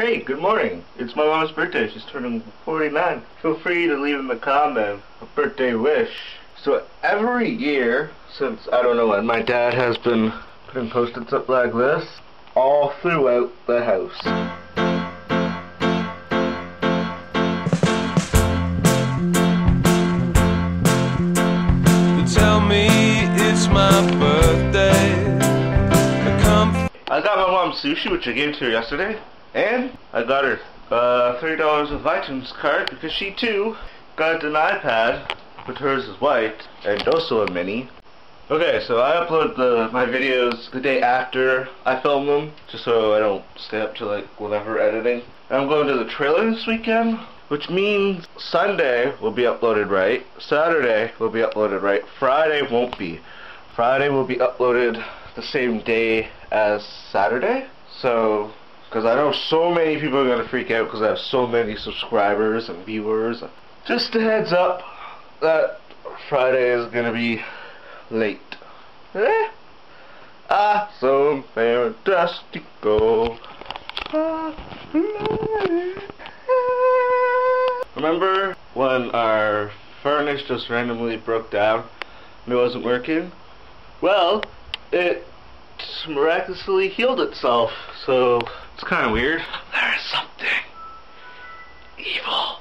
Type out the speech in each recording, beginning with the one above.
Hey, good morning. It's my mom's birthday. She's turning 49. Feel free to leave in the comment a birthday wish. So every year, since I don't know when, my dad has been putting post-its up like this all throughout the house. tell me it's my birthday. I got my mom sushi, which I gave to her yesterday, and I got her uh, $30 of iTunes card because she too got an iPad, but hers is white, and also a mini. Okay, so I upload the my videos the day after I film them, just so I don't stay up to like whatever editing. I'm going to the trailer this weekend, which means Sunday will be uploaded right, Saturday will be uploaded right, Friday won't be. Friday will be uploaded the same day as Saturday, so, because I know so many people are going to freak out because I have so many subscribers and viewers. Just a heads up that Friday is going to be late. Eh? Ah, so fantastico. Remember when our furnace just randomly broke down and it wasn't working? Well, it miraculously healed itself, so it's kind of weird. There is something evil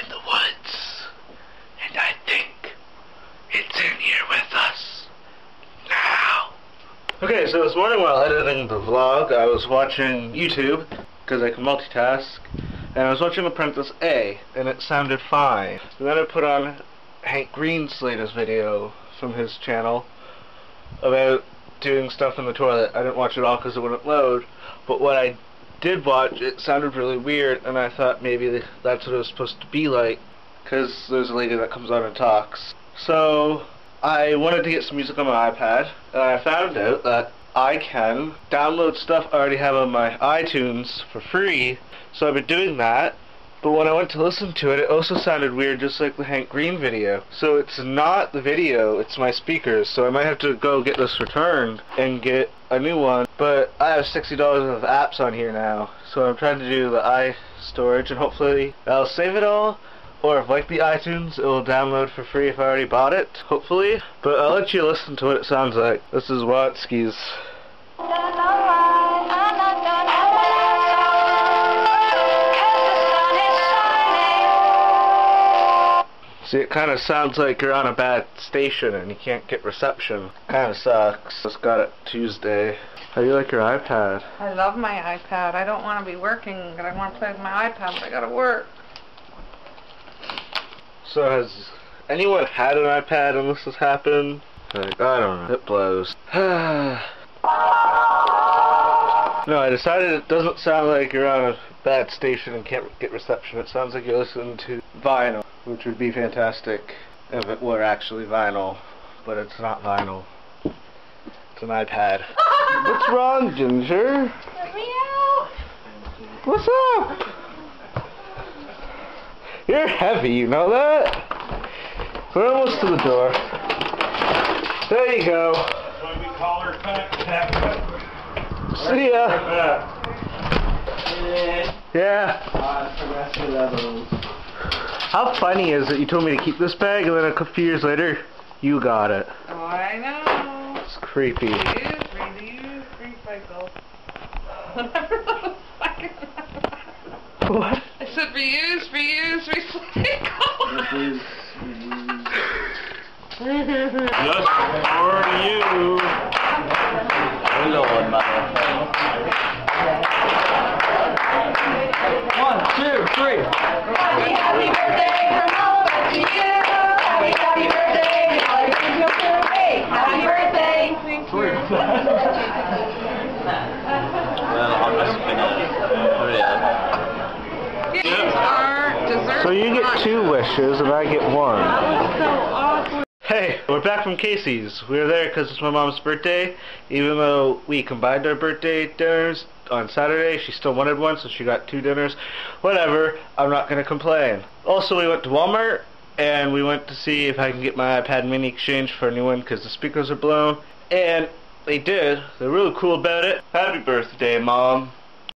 in the woods, and I think it's in here with us now. Okay, so this morning while editing the vlog, I was watching YouTube, because I can multitask, and I was watching Apprentice A, and it sounded fine. And then I put on Hank Green's latest video from his channel about doing stuff in the toilet. I didn't watch it all because it wouldn't load, but what I did watch, it sounded really weird, and I thought maybe that's what it was supposed to be like, because there's a lady that comes on and talks. So, I wanted to get some music on my iPad, and I found out that I can download stuff I already have on my iTunes for free so I've been doing that. But when I went to listen to it, it also sounded weird, just like the Hank Green video. So it's not the video, it's my speakers. So I might have to go get this returned and get a new one. But I have $60 of apps on here now. So I'm trying to do the iStorage and hopefully I'll save it all. Or if like the iTunes, it will download for free if I already bought it, hopefully. But I'll let you listen to what it sounds like. This is Watsky's. See, it kind of sounds like you're on a bad station and you can't get reception. Kind of sucks. Just got it Tuesday. How do you like your iPad? I love my iPad. I don't want to be working, but I want to play with my iPad, but I gotta work. So has anyone had an iPad and this has happened? Like, I don't know. It blows. no, I decided it doesn't sound like you're on a bad station and can't get reception. It sounds like you're listening to vinyl which would be fantastic if it were actually vinyl, but it's not vinyl. It's an iPad. What's wrong, Ginger? Let me out! What's up? You're heavy, you know that? We're almost to the door. There you go. See ya. Yeah. Uh, How funny is it you told me to keep this bag and then a few years later, you got it. Oh, I know. It's creepy. Reuse, reuse, recycle. Whatever What? I said reuse, reuse, recycle. Just for you. Lord, mother. So you get two wishes and I get one. That was so awkward. Hey, we're back from Casey's. We were there because it's my mom's birthday. Even though we combined our birthday dinners on Saturday, she still wanted one, so she got two dinners. Whatever, I'm not going to complain. Also, we went to Walmart and we went to see if I can get my iPad mini exchanged for a new one because the speakers are blown. And they did. They're really cool about it. Happy birthday, Mom.